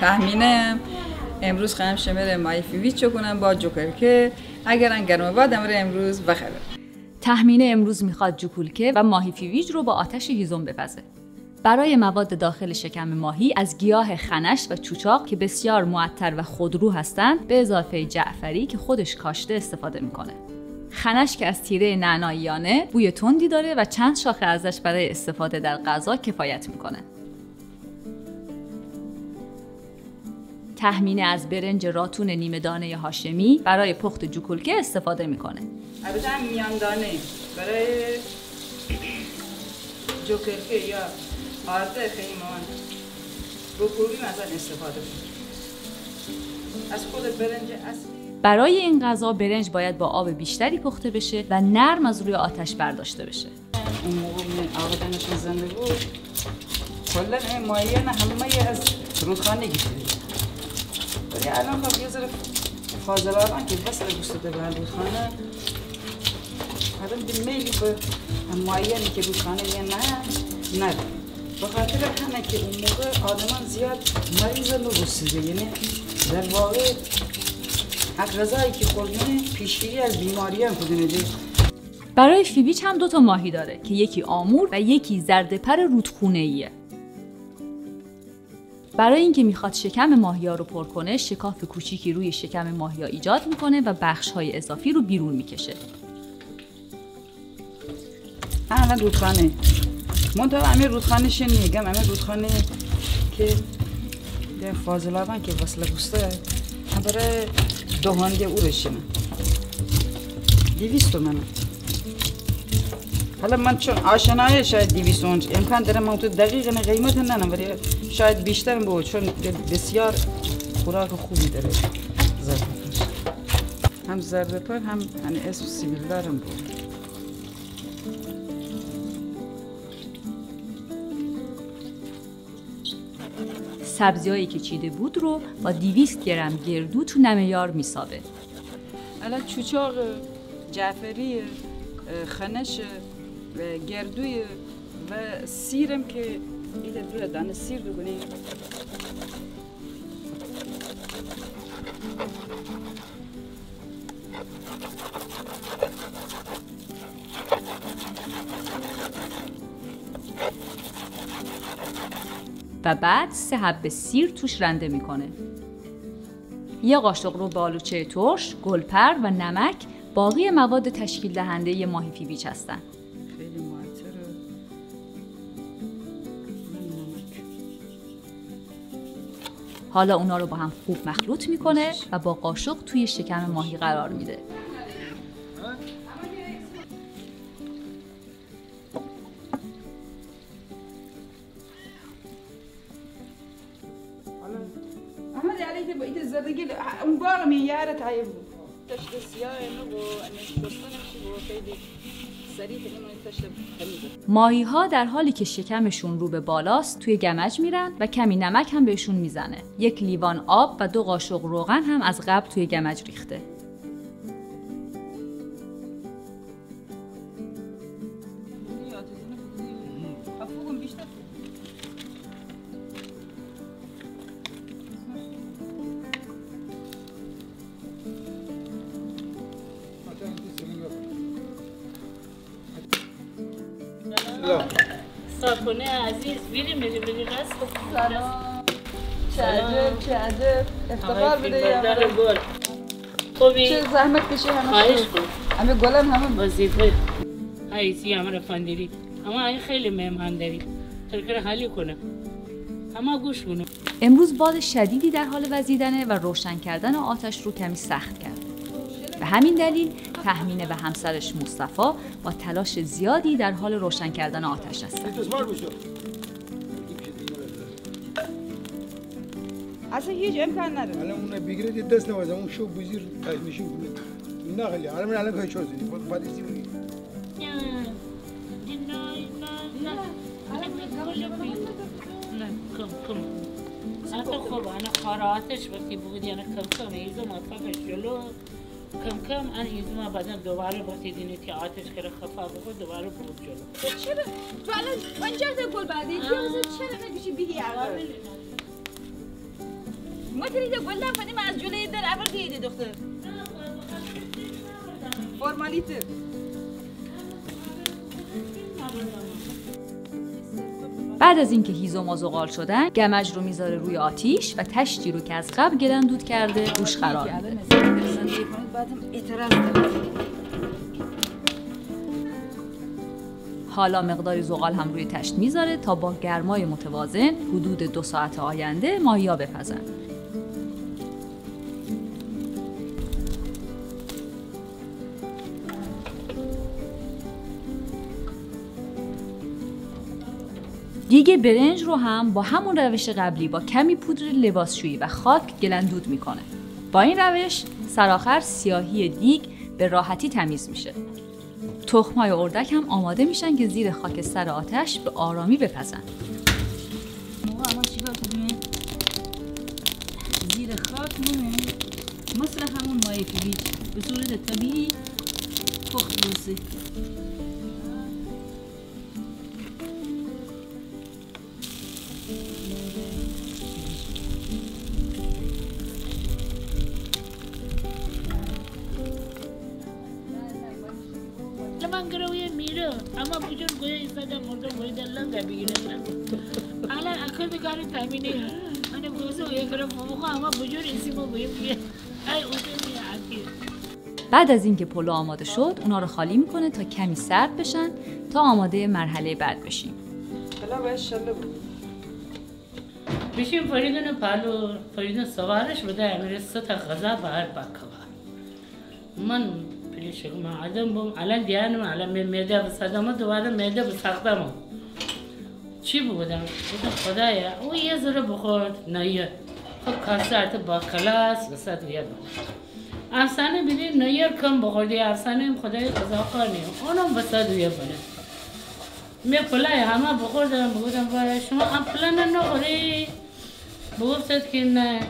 تحمینم امروز خواهم شمر مای فیویچ کنم با جوکرکه اگر گرم باد امر امروز بخره تحمینه امروز می‌خواد جوکولکه و ماهی فیویج رو با آتش هیزم بپزه. برای مواد داخل شکم ماهی از گیاه خنش و چوچاق که بسیار معطر و خودرو هستند به اضافه جعفری که خودش کاشته استفاده می‌کنه. خنش که از تیره نعناییانه بوی تندی داره و چند شاخه ازش برای استفاده در غذا کفایت می‌کنه. تحمینه از برنج راتون نیمه دانه هاشمی برای پخت جوکولکه استفاده می‌کنه. البته هم میان دانه. برای جوکرکه یا آرده خیمان بکوبی مثلا استفاده کنید از خود برنج اصلی. برای این غذا برنج باید با آب بیشتری پخته بشه و نرم از روی آتش برداشته بشه. اون موقع من آقادنشون زنده بود. کلا این مایه همه از رودخانه گیرید ولی الان خب یه ذره فاضلابن که بس گوشته به رودخانه آدم به میلی به مایه که رودخانه میان نه نه به خاطر همه که اون موقع آدمان زیاد مریض نبوسیده. یعنی در واقع غذایی که خوردن پیشگیری از بیماری هم کدونه برای فیبیچ هم دو تا ماهی داره که یکی آمور و یکی زردپر رودخونه ایه. برای اینکه می‌خواد شکم ماهی ها رو پر کنه شکاف کوچیکی روی شکم ماهی ها ایجاد می‌کنه و بخش های اضافی رو بیرون می‌کشه. الان رودخانه. من تو همه رودخانه شن میگم همه رودخانه که در فاضلابن که وصله گسته برای دوهانگه او رشنه دیویست منم حالا من چون آشنای شاید دیویست اونج امکان داره من تو دقیق قیمت نه ولی شاید بیشتر بود چون بسیار خوراک خوبی داره. زرد هم زرد هم یعنی اسم سیبیل دارم بود. سبزیهایی که چیده بود رو با 200 گرم گردو تو نمیار میسابه. الان چوچاق جعفری خنش گردوی و سیرم که ایده دو دانه سیر بکنیم و بعد سه حب سیر توش رنده می‌کنه. یه قاشق رو بالوچه ترش، گلپر و نمک باقی مواد تشکیل دهنده ماهی فیبیچ هستن. حالا اونا رو با هم خوب مخلوط می‌کنه و با قاشق توی شکم ماهی قرار میده. اون ماهی ها در حالی که شکمشون رو به بالاست توی گمج میرن و کمی نمک هم بهشون می‌زنه. یک لیوان آب و دو قاشق روغن هم از قبل توی گمج ریخته. صابونه عزیز بیری میری بیری قصد سلام. چه عجب چه عجب افتخار بده یا گل. خوبی؟ چه زحمت کشی همه خواهش کن. همه گلم همه. وظیفه. عیسی همه اما این خیلی مهمان داری. ترکر حالی کنه. اما گوش کنه امروز باد شدیدی در حال وزیدنه و روشن کردن آتش رو کمی سخت کرد. به همین دلیل تحمینه و همسرش مصطفی با تلاش زیادی در حال روشن کردن آتش هستند. اصلا هیچ امکان نداره الان اون بگیره دست نوازه اون شو بزیر نشون کنه نه خیلی الان من الان کاری چوزی بعد ایسی بگی کم کم حتی خب انا خاراتش وقتی بود یعنی کم کم ایزو مطلبش جلو کم کم ان ایزما بعدا دوباره وقتی دینی که آتش کرده خفا بود دوباره بود جلو چرا؟ تو الان پنجاه تا گل بعدی. چرا نمیشی؟ بیدی عقب ما تريد اقول لها فاني مع الجولة يدر عبر ديدي دكتور فرمالیته. بعد از اینکه هیزم زغال شدن گمج رو می‌ذاره روی آتیش و تشتی رو که از قبل گلندود کرده روش قرار میده بعدم اعتراض حالا مقداری زغال هم روی تشت می‌ذاره تا با گرمای متوازن حدود دو ساعت آینده ماهیا بپزن. دیگه برنج رو هم با همون روش قبلی با کمی پودر لباسشویی و خاک گلندود می‌کنه. با این روش سرآخر سیاهی دیگ به راحتی تمیز میشه. تخمای اردک هم آماده میشن که زیر خاک سر آتش به آرامی بپزن. زیر خاک مثل همون مایه پیویج به صورت طبیعی پخت اما بجور ای بعد از اینکه پلو آماده شد اونا رو خالی می‌کنه تا کمی سرد بشن تا آماده مرحله بعد بشیم. بشیم فریدون پالو فریدون سوارش بده سه تا غذا بهر باکوا من پریشم ما آدم بوم الان دیانم الان می میده بسازم دوباره میده بساختم چی بودم بودم خدایا او یه ذره بخورد نه خب کاسه با کلاس بسات یه افسانه بیدی نیر کم بخوردی افسانه هم خدای قضا خانی اونم بسات یه بنه می پلای همه بخوردم وای شما ام پلان نخوری بگفتد که نه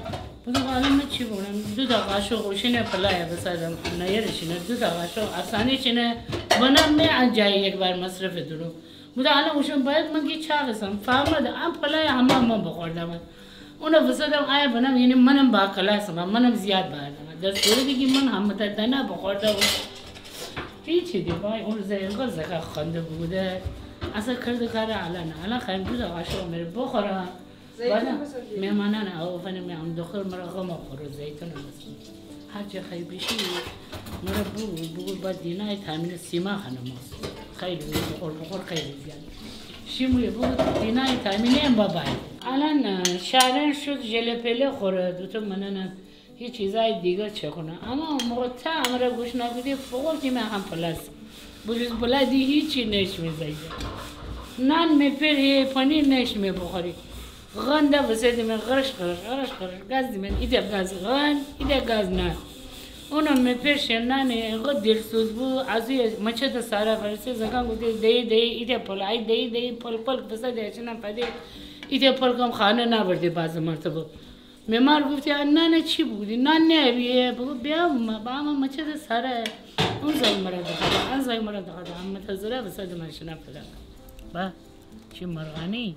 حالا من چی بودم دو تا قاشق خوشینه پلای بسازم نیرشینه دو تا قاشق افسانه چینه بنام می انجای یک بار مصرف درو اوشون باید من گی چا فهمد ام پلای همه من بخوردم اونو بسادم آیا بنام یعنی منم با کلاسم منم زیاد بردم دستور دیگه من هم متدنه بخوردم هیچی دی بای اون زنگا زکا خنده بوده اصلا کرده کار الان الان بود قاشق میره بخورم بعدم میمانان او فنی میام دختر مرا غم خورو زیتون مثلا هر چه خیلی بشی مرا بو بو با دینای تامین سیما خانم خیلی بخور بخور خیلی زیاد. شیموی بو دینای تامین بابای الان شهرن شد جلپله خوره دوتا منن هیچ چیزای دیگه چه کنه اما موقع تا امره گوش نبودی که من هم پلاس. بولیز بلدی هیچی نش میزایی. نان میپری پنیر نش میبخوری. غنده بسیدی من غرش غرش غرش غرش گاز دی من ایده گاز غن ایده گاز نه اونم میپرش نان اینقدر دلسوز بود از یه مچه تا سارا فرسی زکان گوتی دی دی ایده پل ای دی دی پل پل بسیدی اچنم پدی ایده پل کم خانه نبردی باز مرتبه معمار گفتی نان چی بودی نان نه بیه بگو بیا با ما مچه تا سارا اون زای مرا دخل اون زای مرا دخل هم متزره بسید من شنا پلا با چی مرغانی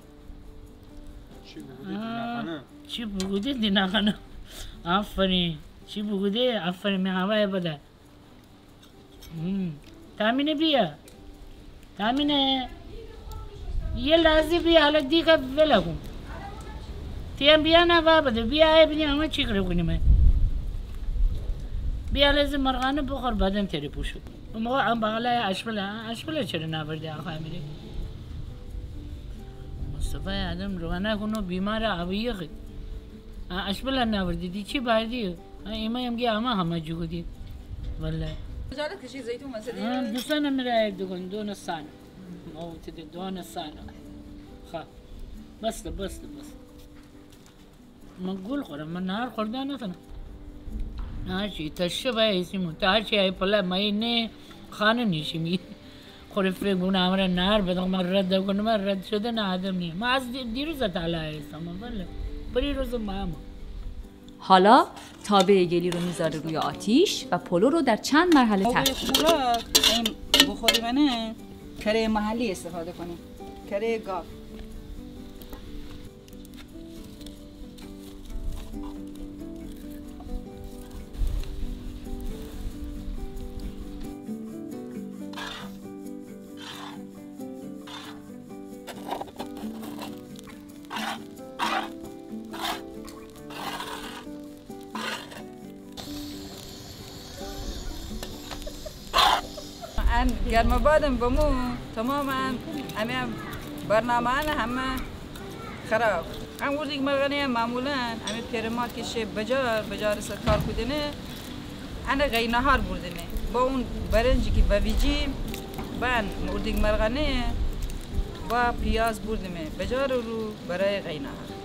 چی بگودی دینا خانم آفرین. چی بگودی آفرین می هوای بده. تامینه بیا. تامینه. یه لحظه بیا حالا دیگه ولا کن. تیم بیا نه با بده. بیا ای بینی همه چی کرده کنیم. بیا لازم مرغانه بخور بعدم تری اون موقع هم بغلای اشبله اشبله چرا نبردی آخه امیری؟ Mustafa'ya adam rwana kuno bimara aviyak. Aşbala ne var dedi çi bar diyor. Ima yamgi ama hama cugu diyor. Vallahi. Ticaret kişi zeytun mesela. Bu sene mi rayet dukun dona sana. O dedi dona sana. Ha. Basla basla basla. منقول خورم من نهار خوردن نتنه هرچی تشه و ایسی مونده هرچی ای پله مایی نه خانه نیشی می فکر بونه امره نهار بدم من رد کنم من رد شده نه آدم نیم. ما از دیروز تعالی هستم بله بری روز ماما حالا تابه گلی رو می‌ذاره روی آتیش و پلو رو در چند مرحله تخت خوراک بخوری منه. کره محلی استفاده کنیم. کره گاو. من گرم بادم بمو تماما. همه برنامه همه خراب. هم وردی مرغنی هم معمولا همه پیرمات که شه بجار بجار سر کار کدنه انا غی نهار بردنه با اون برنجی که بویجی بان وردی مرغنه و پیاز بردمه بجار رو برای غی نهار.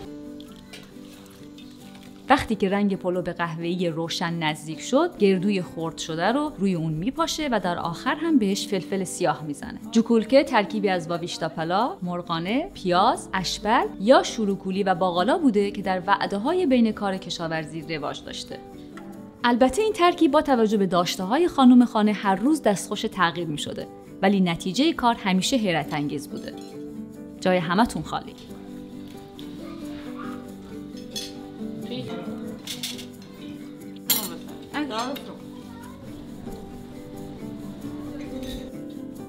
وقتی که رنگ پلو به قهوه‌ای روشن نزدیک شد گردوی خرد شده رو روی اون میپاشه و در آخر هم بهش فلفل سیاه می‌زنه. جوکولکه ترکیبی از واویشتاپلا مرغانه پیاز اشبل یا شروکولی و باقالا بوده که در وعده های بین کار کشاورزی رواج داشته. البته این ترکیب با توجه به داشته های خانم خانه هر روز دستخوش تغییر می شده ولی نتیجه کار همیشه حیرت انگیز بوده. جای همتون خالی.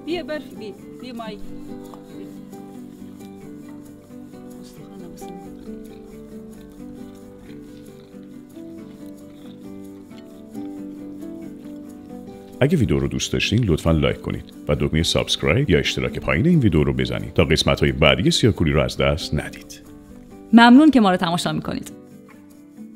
بیا برفی بیا بیا مای اگه ویدیو رو دوست داشتین لطفا like کنید و دکمه subscribe یا اشتراک پایین این ویدیو رو بزنید تا قسمت های بعدی سیاکولی رو از دست ندید. ممنون که ما رو تماشا می‌کنید.